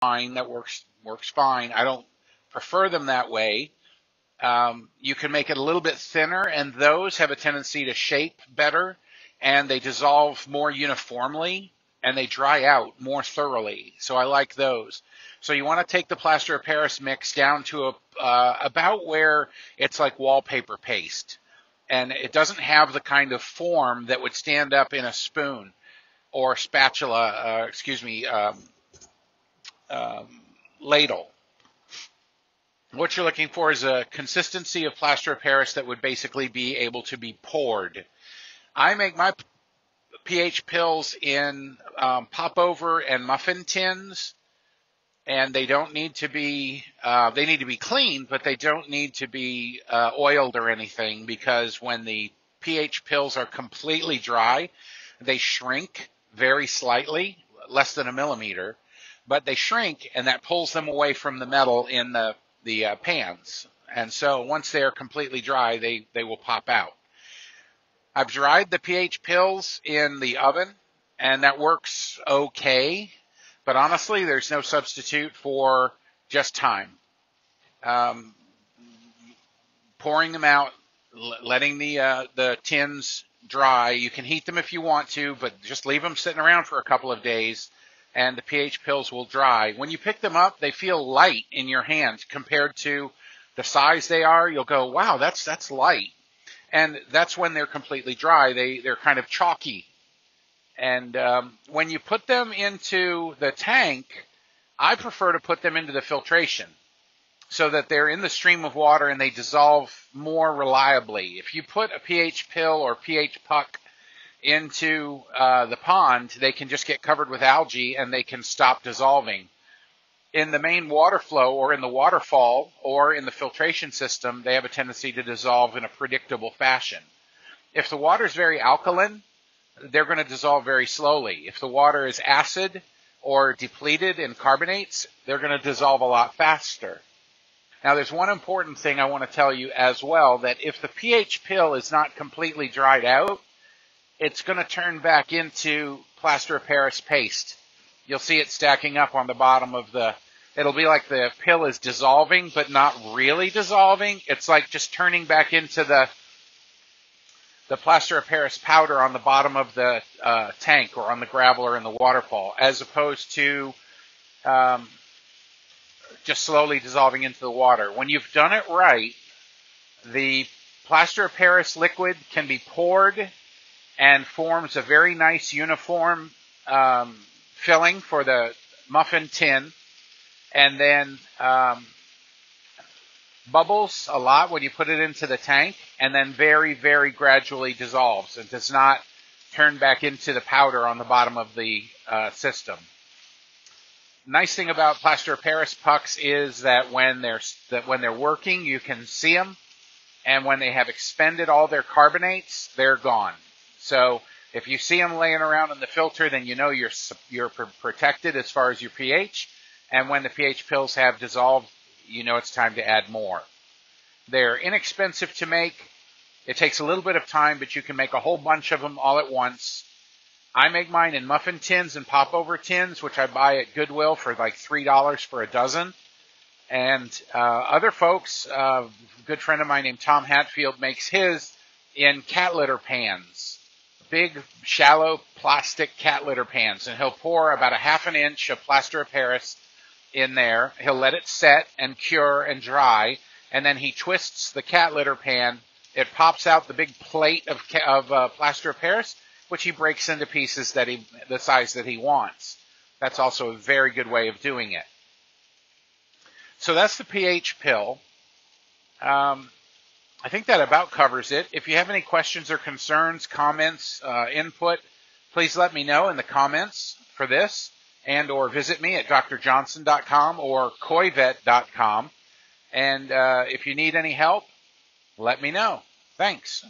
fine. That works works fine. I don't prefer them that way. Um, you can make it a little bit thinner, and those have a tendency to shape better, and they dissolve more uniformly, and they dry out more thoroughly. So I like those. So you want to take the plaster of Paris mix down to a, uh, about where it's like wallpaper paste, and it doesn't have the kind of form that would stand up in a spoon or spatula. Uh, excuse me, um, um, ladle what you're looking for is a consistency of plaster of Paris that would basically be able to be poured. I make my pH pills in um, popover and muffin tins, and they don't need to be uh, they need to be cleaned, but they don't need to be uh, oiled or anything because when the pH pills are completely dry, they shrink very slightly, less than a millimeter, but they shrink, and that pulls them away from the metal in the the uh, pans. And so once they're completely dry, they, they will pop out. I've dried the pH pills in the oven and that works okay. But honestly, there's no substitute for just time. Um, pouring them out, letting the uh, the tins dry. You can heat them if you want to, but just leave them sitting around for a couple of days and the pH pills will dry. When you pick them up, they feel light in your hand compared to the size they are. You'll go, wow, that's that's light, and that's when they're completely dry. They they're kind of chalky, and um, when you put them into the tank, I prefer to put them into the filtration so that they're in the stream of water and they dissolve more reliably. If you put a pH pill or pH puck into uh, the pond, they can just get covered with algae and they can stop dissolving. In the main water flow or in the waterfall or in the filtration system, they have a tendency to dissolve in a predictable fashion. If the water is very alkaline, they're going to dissolve very slowly. If the water is acid or depleted in carbonates, they're going to dissolve a lot faster. Now there's one important thing I want to tell you as well, that if the pH pill is not completely dried out, it's going to turn back into plaster of Paris paste. You'll see it stacking up on the bottom of the, it'll be like the pill is dissolving, but not really dissolving. It's like just turning back into the, the plaster of Paris powder on the bottom of the uh, tank or on the gravel or in the waterfall, as opposed to um, just slowly dissolving into the water. When you've done it right, the plaster of Paris liquid can be poured and forms a very nice uniform um, filling for the muffin tin, and then um, bubbles a lot when you put it into the tank, and then very, very gradually dissolves and does not turn back into the powder on the bottom of the uh, system. Nice thing about plaster of Paris pucks is that when they're that when they're working, you can see them, and when they have expended all their carbonates, they're gone. So if you see them laying around in the filter, then you know you're you're protected as far as your pH. And when the pH pills have dissolved, you know it's time to add more. They're inexpensive to make. It takes a little bit of time, but you can make a whole bunch of them all at once. I make mine in muffin tins and popover tins, which I buy at Goodwill for like three dollars for a dozen. And uh, other folks, uh, a good friend of mine named Tom Hatfield makes his in cat litter pans big, shallow plastic cat litter pans, and he'll pour about a half an inch of plaster of Paris in there. He'll let it set and cure and dry, and then he twists the cat litter pan. It pops out the big plate of, of uh, plaster of Paris, which he breaks into pieces that he, the size that he wants. That's also a very good way of doing it. So that's the pH pill. Um, I think that about covers it. If you have any questions or concerns, comments, uh, input, please let me know in the comments for this and or visit me at drjohnson.com or koivet.com. And uh, if you need any help, let me know. Thanks.